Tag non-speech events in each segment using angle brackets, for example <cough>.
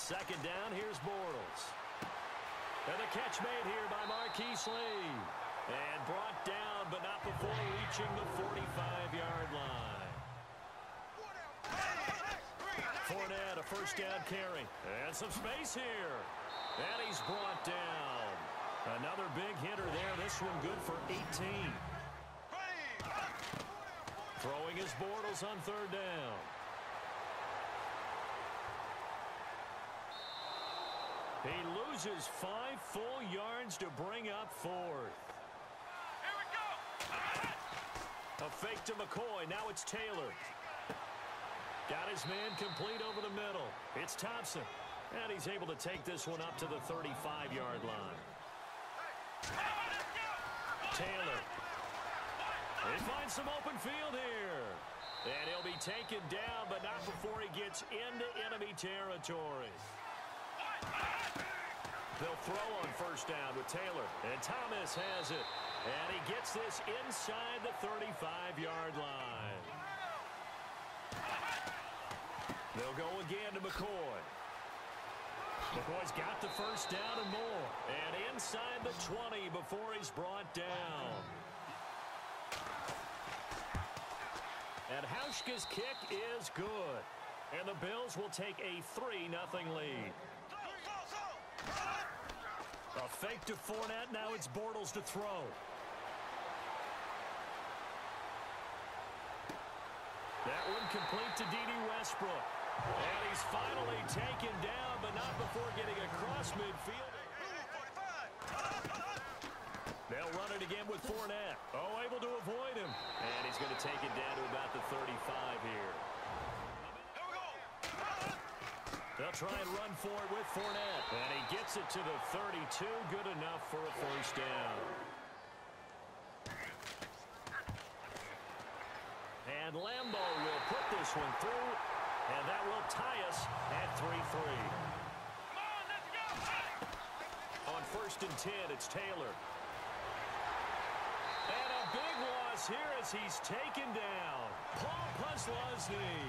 second down, here's Bortles. And the catch made here by Marquise Lee. And brought down, but not before reaching the 45-yard line. Fournette, a first down carry. And some space here. And he's brought down. Another big hitter there. This one good for 18. Throwing his Bortles on third down. He loses five full yards to bring up fourth. Here we go. A fake to McCoy. Now it's Taylor. Got his man complete over the middle. It's Thompson. And he's able to take this one up to the 35-yard line. Taylor. He finds some open field here. And he'll be taken down, but not before he gets into enemy territory. They'll throw on first down with Taylor. And Thomas has it. And he gets this inside the 35-yard line. They'll go again to McCoy. McCoy's got the first down and more. And inside the 20 before he's brought down. And Hauschka's kick is good. And the Bills will take a 3-0 lead. A fake to Fournette. Now it's Bortles to throw. That one complete to Dede Westbrook. And he's finally taken down, but not before getting across midfield. They'll run it again with Fournette. Oh, able to avoid him. And he's going to take it down to about the 35 here. They'll try and run for it with Fournette. And he gets it to the 32. Good enough for a first down. And Lambo will put this one through. And that will tie us at 3-3. On first and 10, it's Taylor. And a big loss here as he's taken down. Paul Posluszny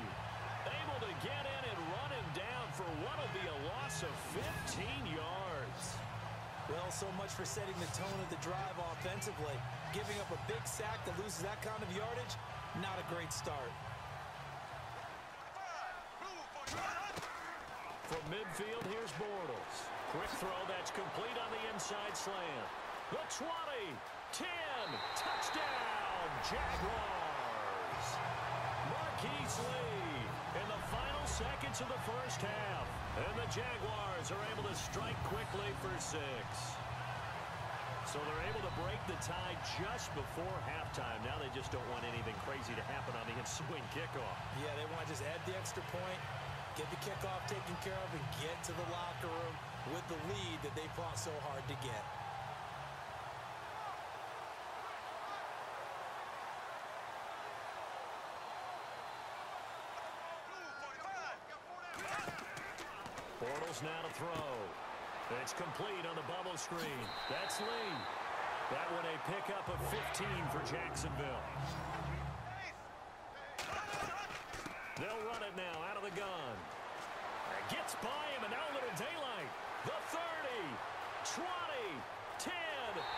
able to get in and run him down for what will be a loss of 15 yards. Well, so much for setting the tone of the drive offensively. Giving up a big sack that loses that kind of yardage, not a great start. From midfield, here's Bortles. Quick throw that's complete on the inside slant. The 20, 10, touchdown, Jaguars. Marquise Lee in the final seconds of the first half. And the Jaguars are able to strike quickly for six. So they're able to break the tie just before halftime. Now they just don't want anything crazy to happen on the <laughs> ensuing kickoff. Yeah, they want to just add the extra point, get the kickoff taken care of, and get to the locker room with the lead that they fought so hard to get. Bortles now to throw. It's complete on the bubble screen. That's Lee. That one a pickup of 15 for Jacksonville. They'll run it now out of the gun. It gets by him, and now a little daylight. The 30, 20, 10,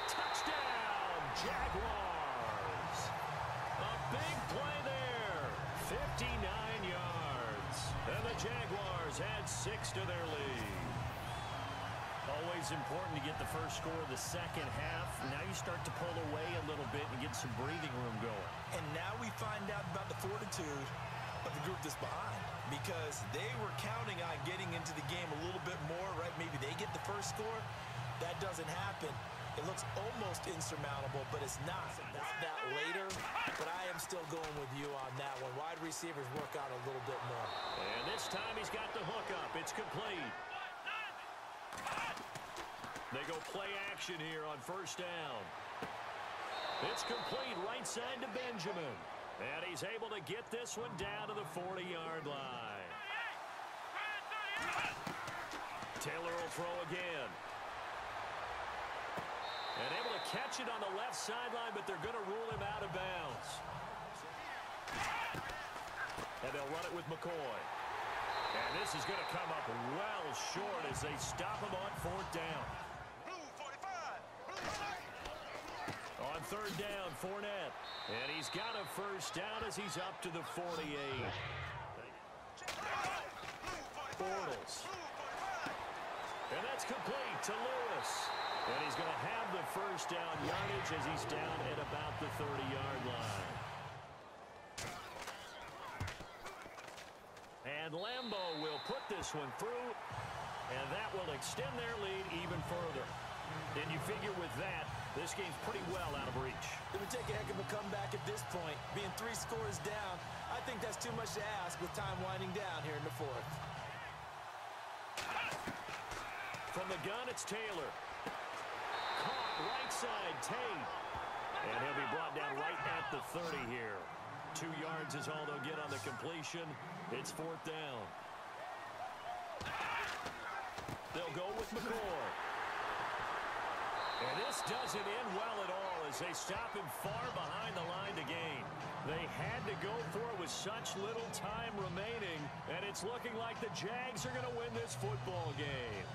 touchdown, Jaguars. A big play there, 59 yards. And the Jaguars add six to their lead. Always important to get the first score of the second half. Now you start to pull away a little bit and get some breathing room going. And now we find out about the fortitude of the group that's behind because they were counting on getting into the game a little bit more, right? Maybe they get the first score. That doesn't happen. It looks almost insurmountable, but it's not. That's that later, but I am still going with you on that one. Wide receivers work out a little bit more. And this time he's got the hook up. It's complete. They go play action here on first down. It's complete right side to Benjamin. And he's able to get this one down to the 40-yard line. Taylor will throw again. And able to catch it on the left sideline, but they're going to rule him out of bounds. And they'll run it with McCoy. And This is going to come up well short as they stop him on fourth down. Blue 45. Blue On third down, Fournette. And he's got a first down as he's up to the 48. Bortles. And that's complete to Lewis. And he's going to have the first down yardage as he's down at about the 30-yard line. And Lambo will put this one through, and that will extend their lead even further. And you figure with that, this game's pretty well out of reach. It would take a heck of a comeback at this point. Being three scores down, I think that's too much to ask with time winding down here in the fourth. From the gun, it's Taylor. Caught right side, Tate. And he'll be brought down right at the 30 here. Two yards is all they'll get on the completion. It's fourth down. They'll go with McCoy. And this doesn't end well at all as they stop him far behind the line to gain. They had to go for it with such little time remaining, and it's looking like the Jags are going to win this football game.